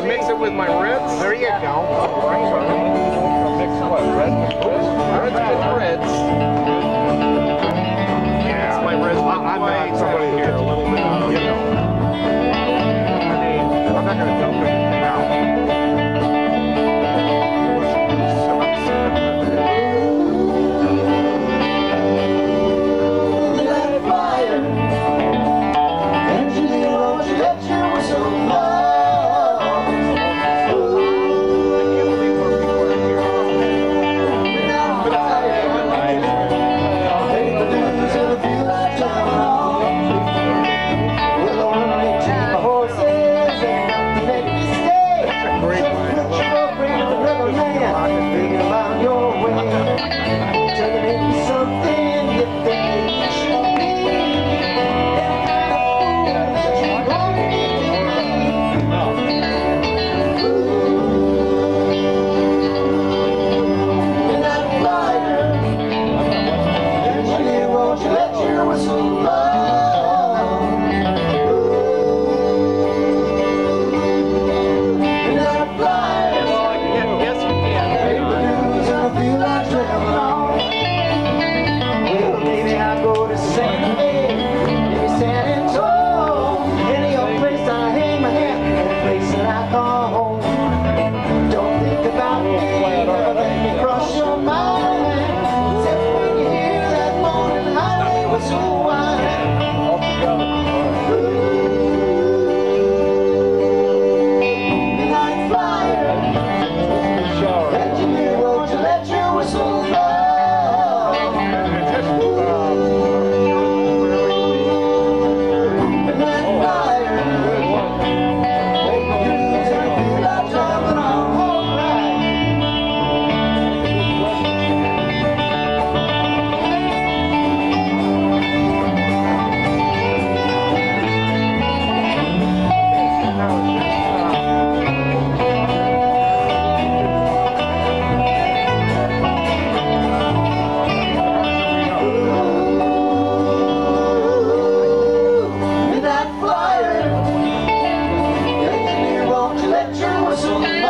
to mix it with my ribs. There you go. Mix what? With reds? Reds reds. Everybody